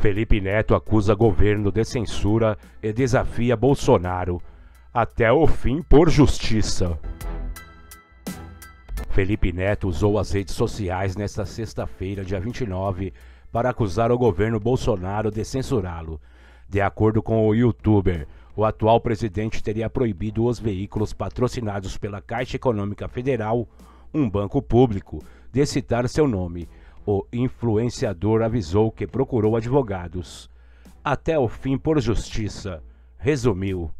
Felipe Neto acusa governo de censura e desafia Bolsonaro até o fim por justiça. Felipe Neto usou as redes sociais nesta sexta-feira, dia 29, para acusar o governo Bolsonaro de censurá-lo. De acordo com o youtuber, o atual presidente teria proibido os veículos patrocinados pela Caixa Econômica Federal, um banco público, de citar seu nome. O influenciador avisou que procurou advogados. Até o fim por justiça. Resumiu.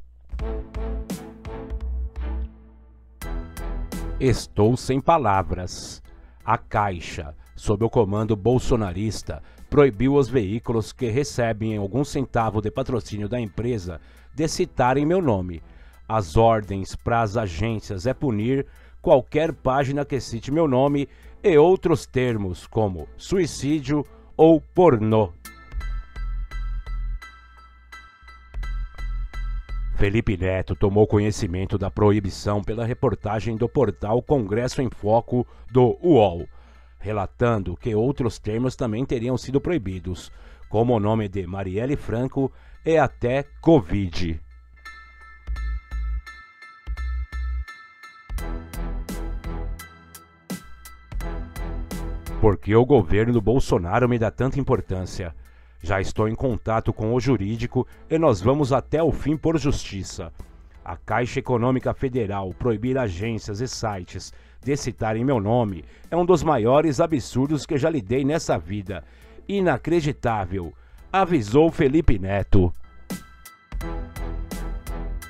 Estou sem palavras. A Caixa, sob o comando bolsonarista, proibiu os veículos que recebem algum centavo de patrocínio da empresa de citarem meu nome. As ordens para as agências é punir qualquer página que cite meu nome e outros termos como suicídio ou pornô. Felipe Neto tomou conhecimento da proibição pela reportagem do portal Congresso em Foco do UOL, relatando que outros termos também teriam sido proibidos, como o nome de Marielle Franco e até Covid. Por que o governo do Bolsonaro me dá tanta importância? Já estou em contato com o jurídico e nós vamos até o fim por justiça. A Caixa Econômica Federal proibir agências e sites de citarem meu nome é um dos maiores absurdos que já lidei nessa vida. Inacreditável, avisou Felipe Neto.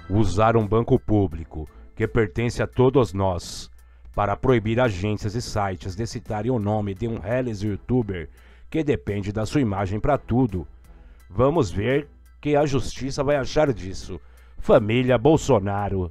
Usar um banco público que pertence a todos nós para proibir agências e sites de citarem o nome de um reles youtuber que depende da sua imagem para tudo. Vamos ver que a justiça vai achar disso. Família Bolsonaro.